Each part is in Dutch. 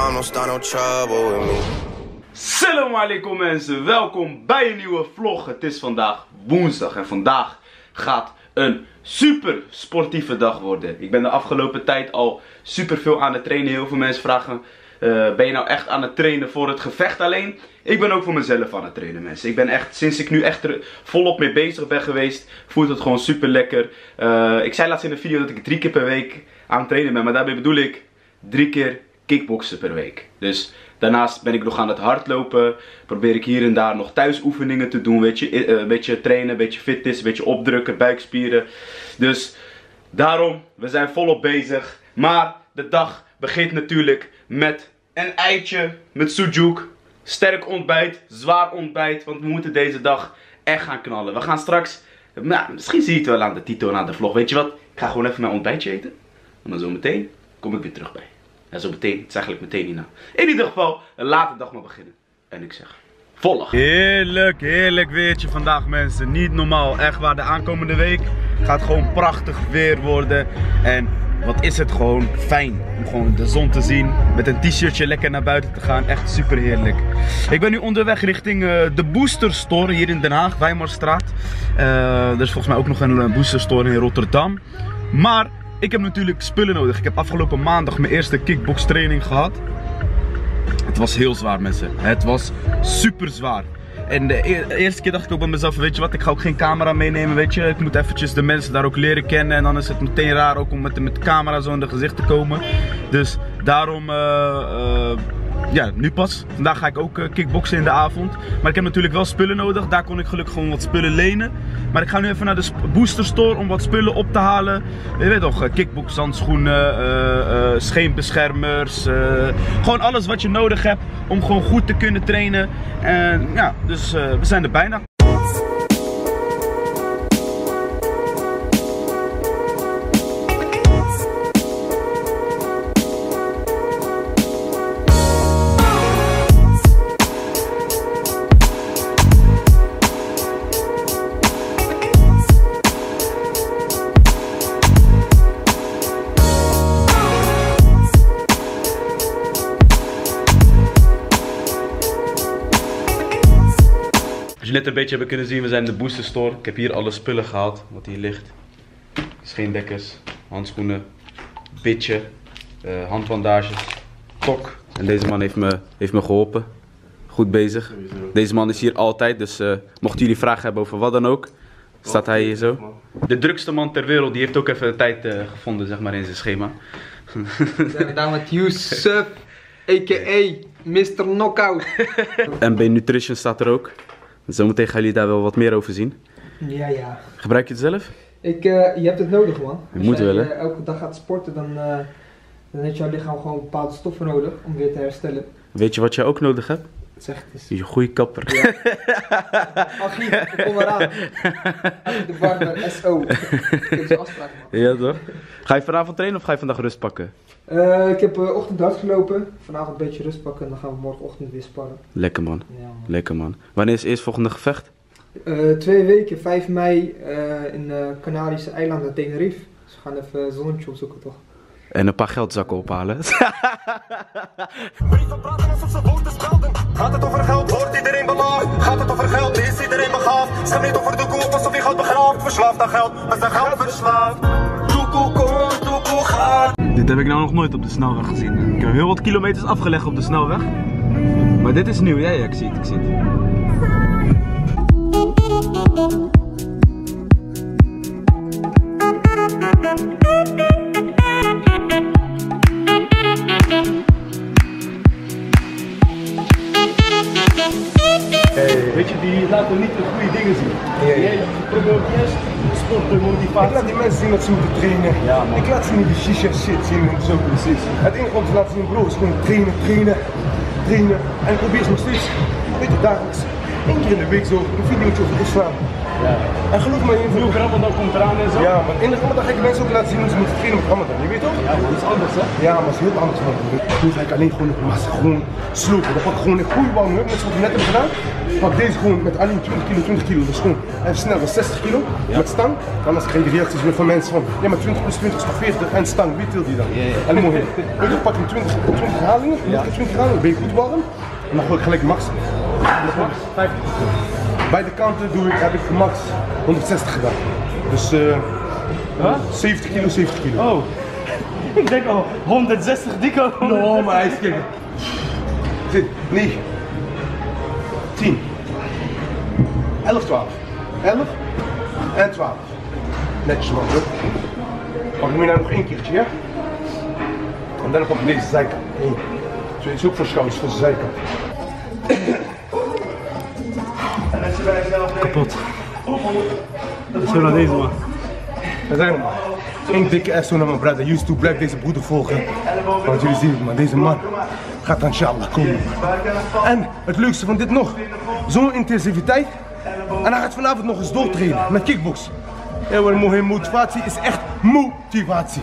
time, don't start no alaikum mensen, welkom bij een nieuwe vlog. Het is vandaag woensdag en vandaag gaat een super sportieve dag worden. Ik ben de afgelopen tijd al super veel aan het trainen. Heel veel mensen vragen, eh, ben je nou echt aan het trainen voor het gevecht alleen? Ik ben ook voor mezelf aan het trainen mensen. Ik ben echt, sinds ik nu echt er volop mee bezig ben geweest, voelt het gewoon super lekker. Eh, ik zei laatst in een video dat ik drie keer per week aan het trainen ben, maar daarbij bedoel ik drie keer kickboksen per week. Dus daarnaast ben ik nog aan het hardlopen. Probeer ik hier en daar nog thuisoefeningen te doen. Weet je, eh, een beetje trainen, een beetje fitness, een beetje opdrukken, buikspieren. Dus daarom, we zijn volop bezig. Maar de dag begint natuurlijk met een eitje met sujuk. Sterk ontbijt, zwaar ontbijt. Want we moeten deze dag echt gaan knallen. We gaan straks, nou, misschien zie je het wel aan de titel en aan de vlog. Weet je wat? Ik ga gewoon even mijn ontbijtje eten. En dan zo meteen kom ik weer terug bij. Ja, zo meteen. Is eigenlijk meteen hierna. In ieder geval, laat de dag maar beginnen. En ik zeg, volg. Heerlijk, heerlijk weertje vandaag mensen. Niet normaal. Echt waar, de aankomende week gaat gewoon prachtig weer worden. En wat is het gewoon fijn om gewoon de zon te zien. Met een t-shirtje lekker naar buiten te gaan. Echt super heerlijk. Ik ben nu onderweg richting uh, de Booster Store hier in Den Haag, Weimarstraat. Uh, er is volgens mij ook nog een Booster Store in Rotterdam. Maar ik heb natuurlijk spullen nodig. Ik heb afgelopen maandag mijn eerste kickbox training gehad. Het was heel zwaar mensen. Het was super zwaar. En de eerste keer dacht ik ook bij mezelf, weet je wat, ik ga ook geen camera meenemen, weet je. Ik moet eventjes de mensen daar ook leren kennen. En dan is het meteen raar ook om met, met de camera zo in de gezicht te komen. Dus daarom... Uh, uh, ja, nu pas. Vandaag ga ik ook uh, kickboksen in de avond. Maar ik heb natuurlijk wel spullen nodig. Daar kon ik gelukkig gewoon wat spullen lenen. Maar ik ga nu even naar de booster store om wat spullen op te halen. Je weet toch, uh, kickbox handschoenen, uh, scheenbeschermers. gewoon alles wat je nodig hebt om gewoon goed te kunnen trainen. En ja, dus we zijn er bijna. Je net een beetje hebben kunnen zien, we zijn in de booster store. Ik heb hier alle spullen gehaald, wat hier ligt. Scheendekkers, handschoenen, bitje, uh, handbandages, tok. En deze man heeft me, heeft me geholpen. Goed bezig. Deze man is hier altijd, dus uh, mochten jullie vragen hebben over wat dan ook, staat hij hier zo. De drukste man ter wereld, die heeft ook even tijd uh, gevonden zeg maar, in zijn schema. We zijn daar met Yusuf, a.k.a. Mr. Knockout. MB Nutrition staat er ook. Zometeen gaan jullie daar wel wat meer over zien. Ja, ja. Gebruik je het zelf? Ik, uh, je hebt het nodig man. Je moet wel hè? Uh, elke dag gaat sporten, dan, uh, dan heeft jouw lichaam gewoon bepaalde stoffen nodig om weer te herstellen. Weet je wat je ook nodig hebt? Zeg het eens. Je goede kapper. Ja. Agie, kom maar aan. De barber, SO. Ik heb zo'n afspraak man. Ja toch? Ga je vanavond trainen of ga je vandaag rust pakken? Uh, ik heb uh, ochtend hard gelopen. Vanavond een beetje rust pakken en dan gaan we morgenochtend weer sparren. Lekker man. Ja, man. Lekker man. Wanneer is het eerst volgende gevecht? Uh, twee weken, 5 mei in de Canarische eilanden Tenerife. Dus we gaan even een zonnetje opzoeken toch? En een paar geldzakken ophalen. Brieven praten alsof ze woorden spelden. Gaat het over geld, wordt iedereen belaagd. Gaat het over geld, is iedereen begaafd. Schep niet over de koop alsof je geld begraaft. Verslaafd aan geld, we zijn geld verslaafd. Heb ik nou nog nooit op de snelweg gezien. Ik heb heel wat kilometers afgelegd op de snelweg. Maar dit is nieuw, ja, ja ik zie het, ik zie het. Hey, weet je, die laten niet de goede dingen zien. Jij eerst Ik laat die mensen zien wat ze moeten trainen. Ja, ik laat ze niet die shisha shit zien en zo precies. Het enige wat ze laten zien bro is gewoon trainen, trainen, trainen. En ik probeer ze nog steeds, weet je, dagelijks, één keer in de week zo een videootje over islam. En geloof me, je Nieuw Ramadan komt eraan en zo. Ja, maar in de Ramadan ga ik mensen ook laten zien hoe ze moeten trainen met Ramadan. Je weet toch? Ja, dat is anders hè. Ja, maar het is heel anders man. Nu ga ik alleen gewoon op massa, gewoon slopen. Dan pak ik gewoon een goede warm-up, net zoals we net hebben gedaan. Pak deze gewoon met alleen 20 kilo, 20 kilo. Dus gewoon even snel, dat is 60 kilo met stang. Anders krijg je reacties weer van mensen van, ja maar 20 plus 20 is toch 40 en stang, wie tilt die dan? En mooi. Weet je, pak je 20, 20 herhalingen, nog 20 herhalingen, ben je goed warm. En dan gooi ik gelijk max. Max 50. Bij de kanten doe ik, heb ik max 160 gedaan. Dus eh 70 kilo, 70 kilo. Oh. Ik denk al 160 dikke. Oh, maar hij is kijk. 9, 10, 11, 12. 11 en 12. Netjes man, hoor. Pak ik nu nou nog één keertje, ja? En dan ik deze zijkant. Eén. Zo is ook voor schouders, voor de zijkant. Kapot. Zo naar deze man. We zijn man. Eén dikke S naar mijn brother. Used to blijf deze broeder volgen. Want jullie zien het man, deze man gaat inshallah komen. En het leukste van dit nog, zo'n intensiviteit. En hij gaat vanavond nog eens doortrainen met kickbox. Motivatie is echt motivatie.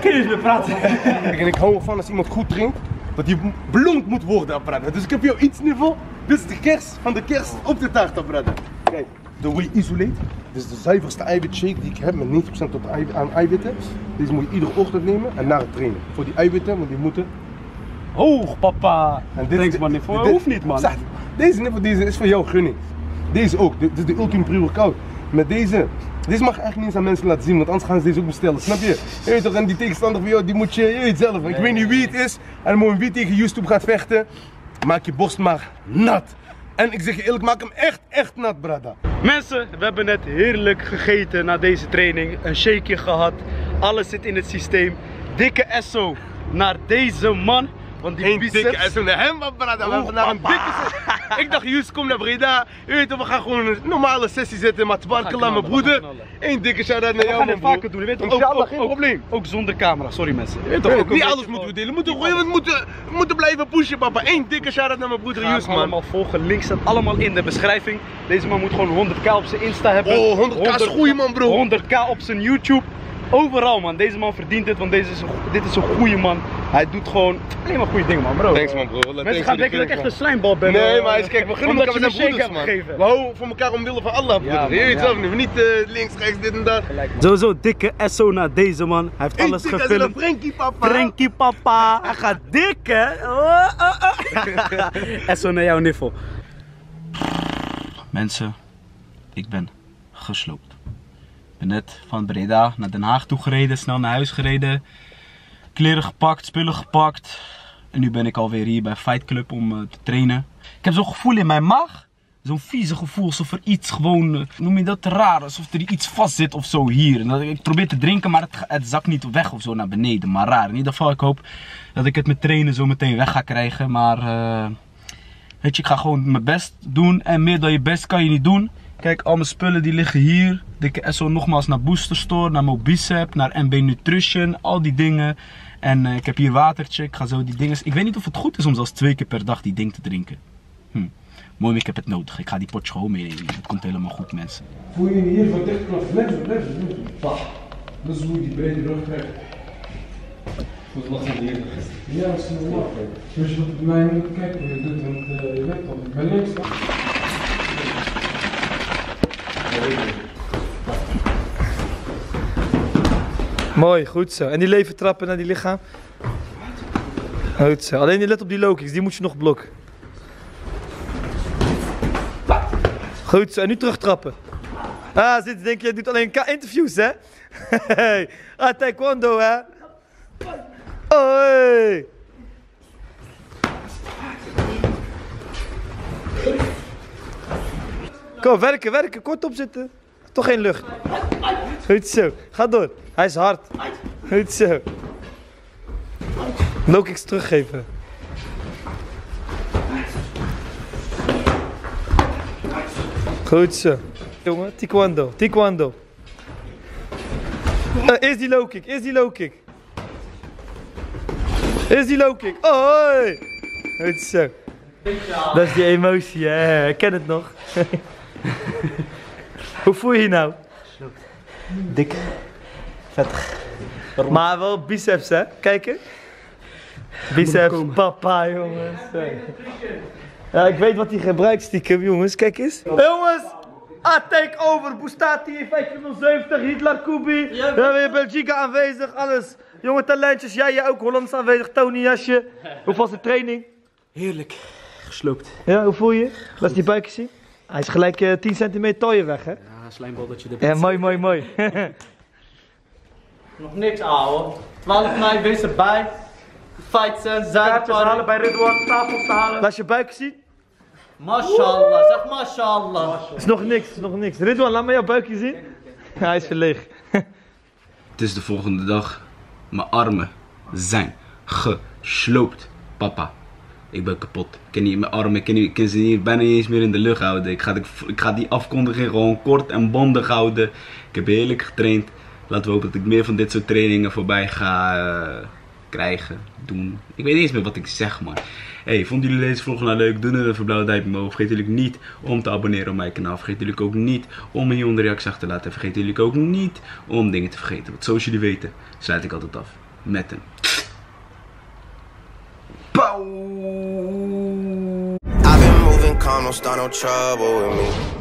Kun je eens praten? Kijk, en ik hou ervan als iemand goed traint, dat hij beloond moet worden, brother. Dus ik heb jou iets niveau. Dit is de kerst van de kerst op de taart, brother. Kijk, de Whey Isolate. Dit is de zuiverste eiwitshake die ik heb met 90% tot ei- aan eiwitten. Deze moet je iedere ochtend nemen en na het trainen. Voor die eiwitten, want die moeten... Hoog papa. En dit, Thanks man, voor hoeft niet man. Zeg, Deze deze is voor jou gunning. Deze ook, dit is de ultieme pre-workout. Met deze, deze mag je eigenlijk niet eens aan mensen laten zien, want anders gaan ze deze ook bestellen. Snap je? Weet toch, en die tegenstander van jou, die moet je, je zelf. Ik weet niet wie het is. En mooi wie tegen YouTube gaat vechten, maak je borst maar nat. En ik zeg je eerlijk, maak hem echt, echt nat, brada. Mensen, we hebben net heerlijk gegeten na deze training. Een shakeje gehad. Alles zit in het systeem. Dikke SO naar deze man. Want die biceps... dikke en zo'n hemma, brada. We hebben vandaag een dikke Ik dacht, Jus, kom naar Breda. Je weet toch, we gaan gewoon een normale sessie zetten met Tbarkela, knallen, mijn we broeder. gaan. Eén dikke shout-out naar We jou, gaan man, het broer. vaker doen. Je weet toch, Inshallah, geen probleem. Ook zonder camera, sorry mensen. Je weet toch, niet alles moeten we delen. We moeten, gewoon- we moeten, we moeten blijven pushen, papa. Eén dikke shout-out naar mijn broeder Jus, hem man. allemaal volgen. Link staat allemaal in de beschrijving. Deze man moet gewoon 100k op zijn Insta hebben. Oh, 100k is goeie, man, bro. 100k op zijn YouTube. Overal man. Deze man verdient het, want deze is een, dit is een goede man. Hij doet gewoon alleen maar goede dingen man bro. Thanks, man, bro. Mensen gaan denken dat ik echt een slijmbal ben. Nee, maar eens, kijk, we gunnen elkaar, we je zijn broeders, man. gegeven. We houden van elkaar omwille van Allah, broeder. man, je weet ja. zelf niet, niet eh, links, rechts, dit en dat. Sowieso dikke SO naar deze man. Hij heeft alles gefilmd. Frankie, papa. Frankie papa, hij gaat dikke. Oh, oh, oh. SO naar jouw niffel. Mensen, ik ben gesloopt. Ben net van Breda naar Den Haag toe gereden, snel naar huis gereden. Kleren gepakt, spullen gepakt. En nu ben ik alweer hier bij Fight Club om eh, te trainen. Ik heb zo'n gevoel in mijn maag. Zo'n vieze gevoel, alsof er iets gewoon, eh, noem je dat raar, alsof er iets vast zit of zo hier. En dat, ik probeer te drinken, maar het, het zakt niet weg of zo naar beneden. Maar raar. In ieder geval, ik hoop dat ik het met trainen zo meteen weg ga krijgen. Maar eh, weet je, ik ga gewoon mijn best doen. En meer dan je best kan je niet doen. Kijk, al mijn spullen die liggen hier. Dikke SO nogmaals naar Booster Store, naar Mobicep, naar MB Nutrition, al die dingen. En eh, ik heb hier watertje, ik ga zo die dingen... Ik weet niet of het goed is om zelfs twee keer per dag die ding te drinken. Hm. Mooi, maar ik heb het nodig. Ik ga die potje gewoon meenemen. Het komt helemaal goed, mensen. Voel je je hier van dicht vanaf rechts, rechts, rechts. Dat is hoe je die brede rug trekt. Ja, dat is normaal. Dus je moet mij niet kijken hoe je doet, want eh, je weet toch, ik ben links. Mooi, goed zo. En die leven trappen naar die lichaam. Goed zo. Alleen let op die low die moet je nog blokken. Goed zo, en nu terugtrappen. Ah, zit denk je, doet alleen interviews, hè? Hey. ah, taekwondo, hè? Hoi! Kom, werken, werken, kort op zitten. Toch geen lucht. Goed zo, ga door. Hij is hard. Goed zo. Kicks teruggeven. Goed zo. Jongen, taekwondo, taekwondo. Eh, eerst die low kick, eerst die low kick. Eerst die low kick. Hoi. Goed zo. Dat is die emotie, hè. Ik ken het nog. Hoe voel je je nou? Dik. Vettig. Maar wel biceps, hè? Kijk eens. Biceps, papa, jongens. Ja, ik weet wat hij gebruikt, stiekem, jongens. Kijk eens. Jongens! Ah, take over. Bustati, 570, Hitler, Kubi. We hebben weer Belgica aanwezig, alles. Jonge talentjes, jij, jij ook Hollands aanwezig. Tony, jasje. Hoe was de training? Heerlijk. Gesloopt. Ja, hoe voel je? Laat die buikje zien. Hij is gelijk eh, 10 centimeter tooien weg, hè? Ja, slijmbolletje erbij. Ja, mooi, mooi, mooi. Nog niks ouwe. 12 mei, wees erbij. Fights en Kaartjes halen bij Ridwan, tafel te halen. Laat je buikje zien. Mashallah, zeg mashallah. Is nog niks, is nog niks. Ridwan, laat me jouw buikje zien. Hij is verleeg. Het is de volgende dag. Mijn armen zijn gesloopt, papa. Ik ben kapot. Ik kan niet mijn armen, ik niet, ze niet, bijna niet eens meer in de lucht houden. Ik ga, ik ga die afkondiging gewoon kort en bondig houden. Ik heb heerlijk getraind. Laten we hopen dat ik meer van dit soort trainingen voorbij ga eh, krijgen, doen. Ik weet niet eens meer wat ik zeg, man. Hey, vonden jullie deze vlog nou leuk? Doe dan even een blauwe duimpje omhoog. Vergeet natuurlijk niet om te abonneren op mijn kanaal. Vergeet natuurlijk ook niet om hieronder reacties achter te laten. Vergeet natuurlijk ook niet om dingen te vergeten. Want zoals jullie weten, sluit ik altijd af met een calm, don't start no trouble with me.